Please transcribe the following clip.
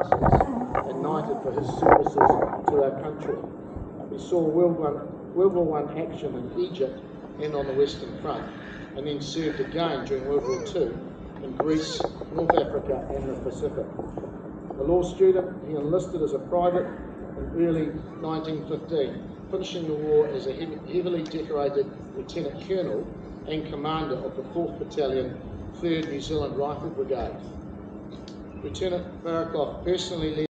castles and knighted for his services to our country. He saw World War, One action in Egypt and on the Western Front, and then served again during World War Two in Greece, North Africa, and the Pacific. A law student, he enlisted as a private in early 1915, finishing the war as a heavily decorated lieutenant colonel and commander of the 4th Battalion, 3rd New Zealand Rifle Brigade. Lieutenant Barrowclough personally led